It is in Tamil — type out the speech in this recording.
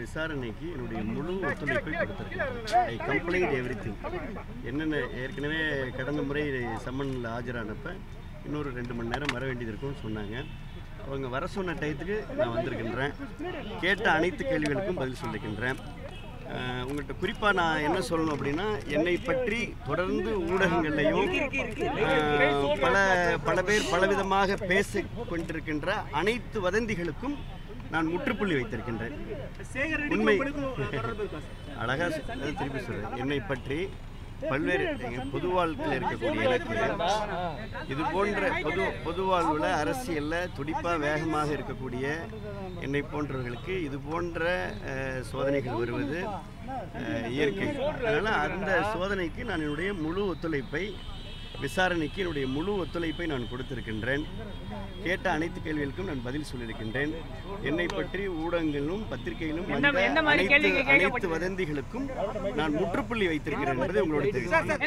விசாரணைக்கு என்னுடைய முழு ஒத்துழைப்பை கொடுத்திருக்கேன் ஐ கம்ப்ளைண்ட் எவ்ரி திங் என்னென்ன ஏற்கனவே கடந்த முறை சம்மனில் ஆஜரானப்ப இன்னொரு ரெண்டு மணி நேரம் வர வேண்டியது இருக்கும்னு சொன்னாங்க. அவங்க வர சொன்ன டயத்துக்கு நான் வந்திருக்கின்றேன். கேட்ட அனைத்து கேள்விகளுக்கும் பதில் சொல்லிக்கின்றேன். உங்கள்கிட்ட குறிப்பாக நான் என்ன சொல்லணும் அப்படின்னா என்னை பற்றி தொடர்ந்து ஊடகங்கள்லையும் பல பல பேர் பலவிதமாக பேசிக் கொண்டிருக்கின்ற அனைத்து வதந்திகளுக்கும் நான் முற்றுப்புள்ளி வைத்திருக்கின்றேன். உண்மை அழகா சொ- அதான் திருப்பி சொல்றேன் என்னை பற்றி பல்வேறு பொது வாழ்க்கையில் இருக்கக்கூடிய எனக்கு இது போன்ற பொது பொது வாழ்வில் அரசியலில் துடிப்பாக வேகமாக இருக்கக்கூடிய என்னை போன்றவர்களுக்கு இது போன்ற சோதனைகள் வருவது இயற்கை. அதனால் அந்த சோதனைக்கு நான் என்னுடைய முழு ஒத்துழைப்பை விசாரணைக்கு என்னுடைய முழு ஒத்துழைப்பை நான் கொடுத்திருக்கின்றேன். கேட்ட அனைத்து கேள்விகளுக்கும் நான் பதில் சொல்லியிருக்கின்றேன். என்னை பற்றி ஊடகங்களிலும் பத்திரிகையிலும் அனைத்து? வதந்திகளுக்கும் நான் முற்றுப்புள்ளி வைத்திருக்கிறேன் என்பதை உங்களோட தெரிவிக்கிறேன்